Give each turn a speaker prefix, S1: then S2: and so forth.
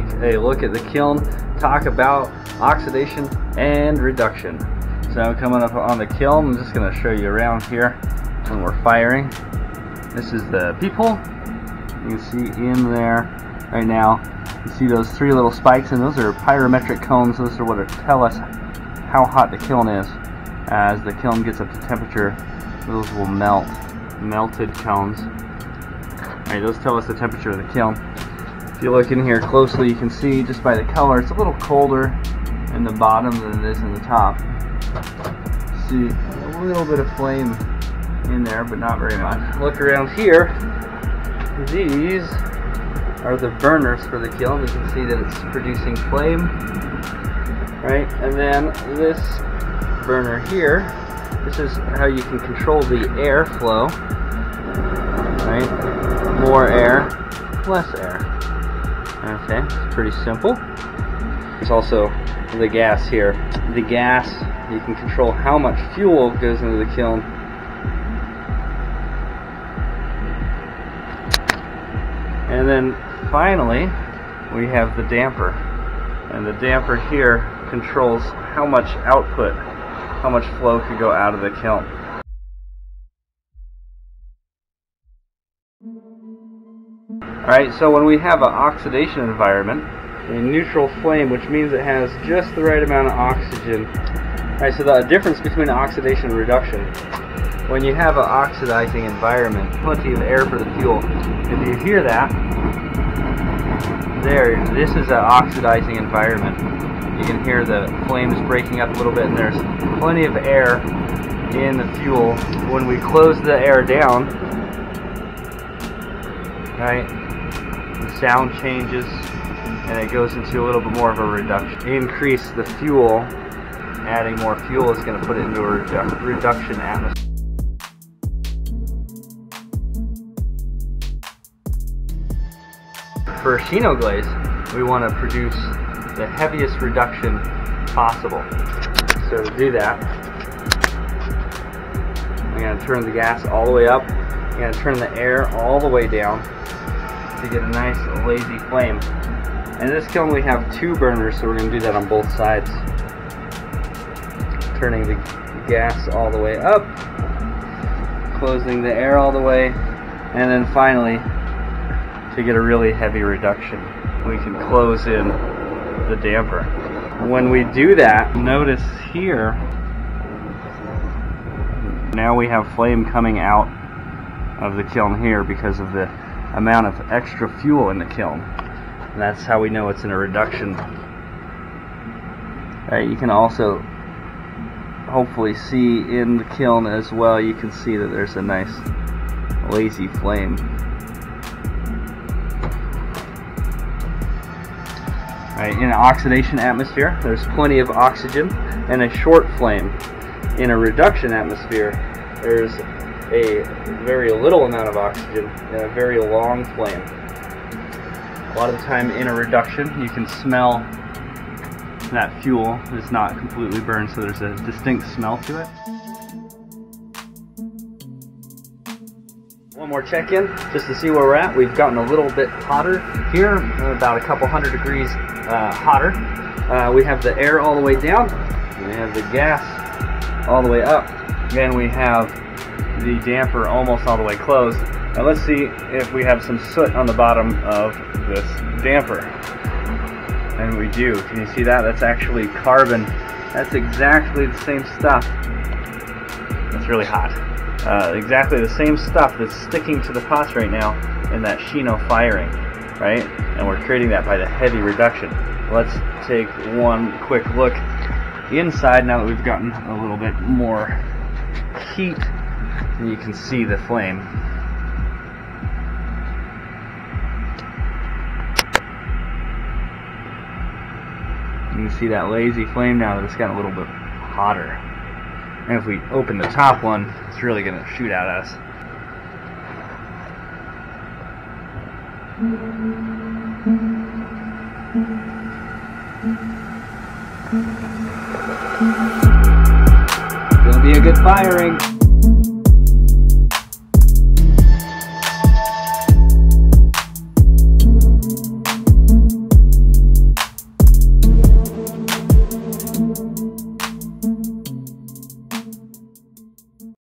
S1: take a look at the kiln, talk about oxidation and reduction. So I'm coming up on the kiln, I'm just going to show you around here when we're firing. This is the peephole. You can see in there right now. You see those three little spikes, and those are pyrometric cones. Those are what tell us how hot the kiln is. As the kiln gets up to temperature, those will melt. Melted cones. Alright, those tell us the temperature of the kiln. If you look in here closely, you can see just by the color, it's a little colder in the bottom than it is in the top. See a little bit of flame in there, but not very much. Look around here. These are the burners for the kiln. You can see that it's producing flame. Right, and then this burner here, this is how you can control the airflow. Right, more air, less air. Okay, it's pretty simple. There's also the gas here. The gas, you can control how much fuel goes into the kiln. And then finally, we have the damper. And the damper here controls how much output, how much flow could go out of the kiln. Alright, so when we have an oxidation environment, a neutral flame, which means it has just the right amount of oxygen. Alright, so the difference between oxidation and reduction. When you have an oxidizing environment, plenty of air for the fuel, if you hear that, there, this is an oxidizing environment. You can hear the flames breaking up a little bit and there's plenty of air in the fuel. When we close the air down, right, the sound changes and it goes into a little bit more of a reduction. Increase the fuel, adding more fuel is going to put it into a redu reduction atmosphere. For Shino glaze, we want to produce the heaviest reduction possible. So to do that, I'm going to turn the gas all the way up. I'm going to turn the air all the way down to get a nice lazy flame. In this kiln we have two burners, so we're going to do that on both sides. Turning the gas all the way up, closing the air all the way, and then finally, to get a really heavy reduction, we can close in the damper. When we do that, notice here, now we have flame coming out of the kiln here because of the amount of extra fuel in the kiln. And that's how we know it's in a reduction. Right, you can also hopefully see in the kiln as well, you can see that there's a nice lazy flame. Right, in an oxidation atmosphere, there's plenty of oxygen and a short flame. In a reduction atmosphere, there's a very little amount of oxygen and a very long flame. A lot of the time in a reduction, you can smell that fuel is not completely burned, so there's a distinct smell to it. One more check-in, just to see where we're at. We've gotten a little bit hotter here, about a couple hundred degrees uh, hotter. Uh, we have the air all the way down, we have the gas all the way up, and we have the damper almost all the way closed. Now let's see if we have some soot on the bottom of this damper. And we do. Can you see that? That's actually carbon. That's exactly the same stuff. That's really hot. Uh, exactly the same stuff that's sticking to the pots right now in that Shino firing, right? And we're creating that by the heavy reduction. Let's take one quick look inside now that we've gotten a little bit more heat and you can see the flame. You can see that lazy flame now that it's gotten a little bit hotter. And if we open the top one, it's really going to shoot at us. It's going to be a good firing.